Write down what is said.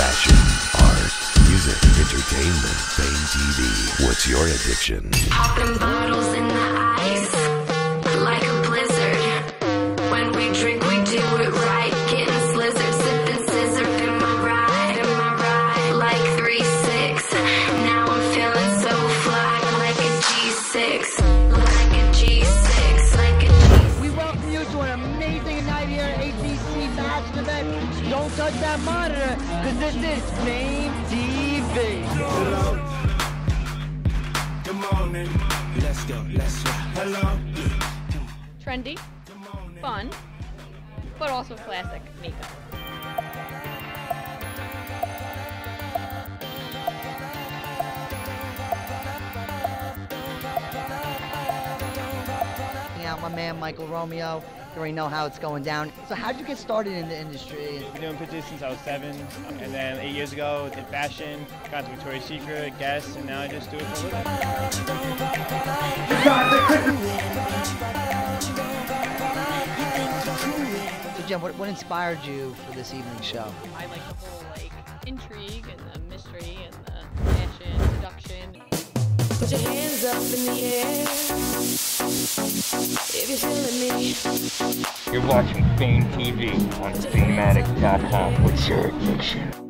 Fashion, art, music, entertainment, fame TV. What's your addiction? To an amazing night here at HTC Fashion Event. Don't touch that monitor, because this is Fame TV. Hello. Good morning. Let's go. Let's go. Hello. trendy, fun, but also classic makeup. Checking out my man Michael Romeo. You already know how it's going down. So how'd you get started in the industry? I've been doing pictures since I was seven, and then eight years ago did fashion, got to Victoria's Secret, Guess, and now I just do it for a living. So Jen, what, what inspired you for this evening's show? I like the whole like intrigue and the mystery and the fashion, seduction. Put your hands up in the air if you're watching Fame TV on FameAddict.com. What's your addiction?